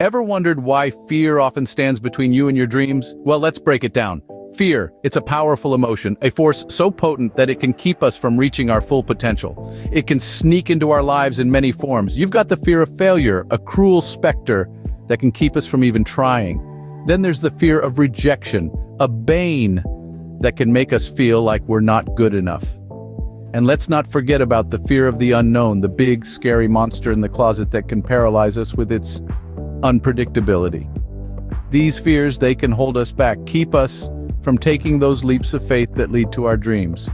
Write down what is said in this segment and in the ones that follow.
Ever wondered why fear often stands between you and your dreams? Well, let's break it down. Fear, it's a powerful emotion, a force so potent that it can keep us from reaching our full potential. It can sneak into our lives in many forms. You've got the fear of failure, a cruel specter that can keep us from even trying. Then there's the fear of rejection, a bane that can make us feel like we're not good enough. And let's not forget about the fear of the unknown, the big, scary monster in the closet that can paralyze us with its unpredictability. These fears, they can hold us back, keep us from taking those leaps of faith that lead to our dreams.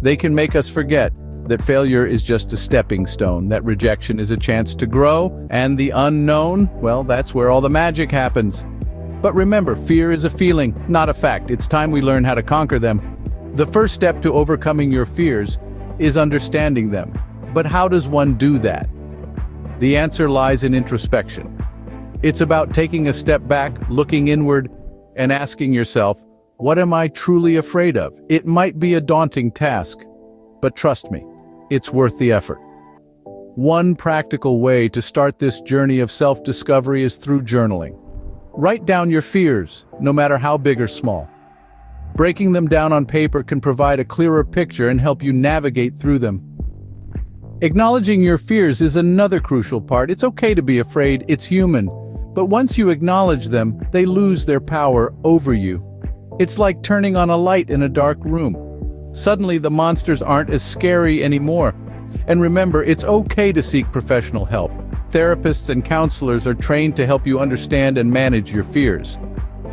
They can make us forget that failure is just a stepping stone, that rejection is a chance to grow, and the unknown, well, that's where all the magic happens. But remember, fear is a feeling, not a fact. It's time we learn how to conquer them. The first step to overcoming your fears is understanding them. But how does one do that? The answer lies in introspection. It's about taking a step back, looking inward, and asking yourself, what am I truly afraid of? It might be a daunting task, but trust me, it's worth the effort. One practical way to start this journey of self-discovery is through journaling. Write down your fears, no matter how big or small. Breaking them down on paper can provide a clearer picture and help you navigate through them. Acknowledging your fears is another crucial part. It's okay to be afraid, it's human. But once you acknowledge them, they lose their power over you. It's like turning on a light in a dark room. Suddenly the monsters aren't as scary anymore. And remember, it's okay to seek professional help. Therapists and counselors are trained to help you understand and manage your fears.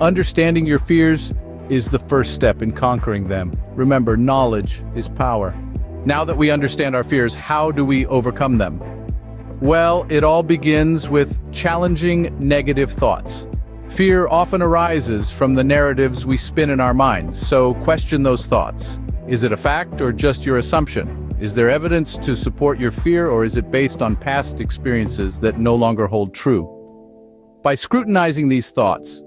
Understanding your fears is the first step in conquering them. Remember, knowledge is power. Now that we understand our fears, how do we overcome them? Well, it all begins with challenging negative thoughts. Fear often arises from the narratives we spin in our minds, so question those thoughts. Is it a fact or just your assumption? Is there evidence to support your fear or is it based on past experiences that no longer hold true? By scrutinizing these thoughts,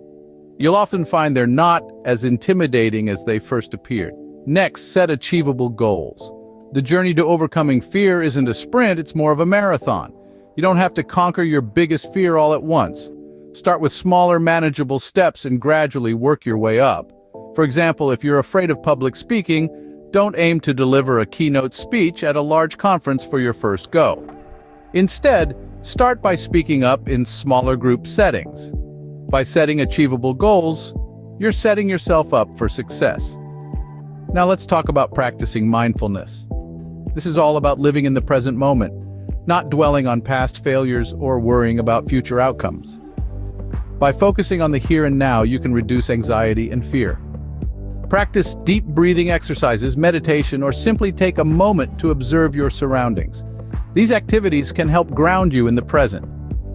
you'll often find they're not as intimidating as they first appeared. Next, set achievable goals. The journey to overcoming fear isn't a sprint, it's more of a marathon. You don't have to conquer your biggest fear all at once. Start with smaller, manageable steps and gradually work your way up. For example, if you're afraid of public speaking, don't aim to deliver a keynote speech at a large conference for your first go. Instead, start by speaking up in smaller group settings. By setting achievable goals, you're setting yourself up for success. Now let's talk about practicing mindfulness. This is all about living in the present moment, not dwelling on past failures or worrying about future outcomes. By focusing on the here and now, you can reduce anxiety and fear. Practice deep breathing exercises, meditation, or simply take a moment to observe your surroundings. These activities can help ground you in the present.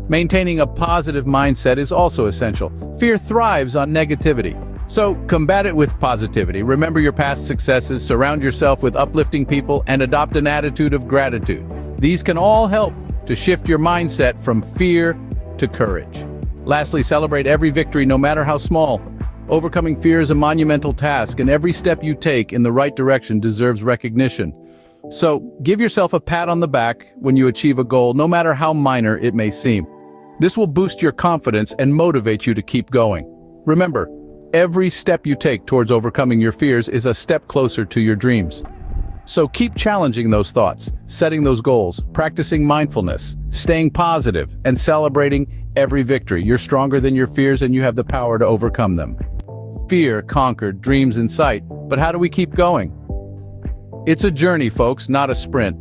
Maintaining a positive mindset is also essential. Fear thrives on negativity. So, combat it with positivity. Remember your past successes, surround yourself with uplifting people, and adopt an attitude of gratitude. These can all help to shift your mindset from fear to courage. Lastly, celebrate every victory, no matter how small. Overcoming fear is a monumental task, and every step you take in the right direction deserves recognition. So, give yourself a pat on the back when you achieve a goal, no matter how minor it may seem. This will boost your confidence and motivate you to keep going. Remember, every step you take towards overcoming your fears is a step closer to your dreams. So keep challenging those thoughts, setting those goals, practicing mindfulness, staying positive, and celebrating every victory. You're stronger than your fears and you have the power to overcome them. Fear conquered, dreams in sight. But how do we keep going? It's a journey, folks, not a sprint.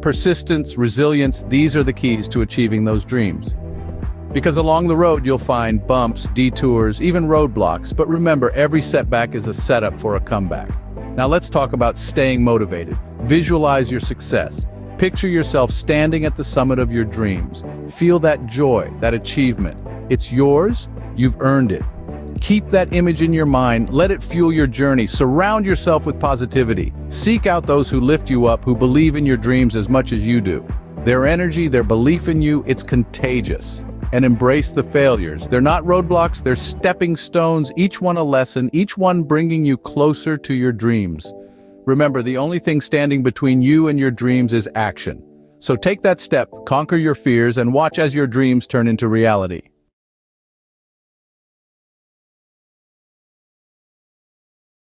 Persistence, resilience, these are the keys to achieving those dreams. Because along the road you'll find bumps, detours, even roadblocks, but remember every setback is a setup for a comeback. Now let's talk about staying motivated. Visualize your success. Picture yourself standing at the summit of your dreams. Feel that joy, that achievement. It's yours, you've earned it. Keep that image in your mind, let it fuel your journey, surround yourself with positivity. Seek out those who lift you up, who believe in your dreams as much as you do. Their energy, their belief in you, it's contagious. And embrace the failures. They're not roadblocks, they're stepping stones, each one a lesson, each one bringing you closer to your dreams. Remember, the only thing standing between you and your dreams is action. So take that step, conquer your fears, and watch as your dreams turn into reality.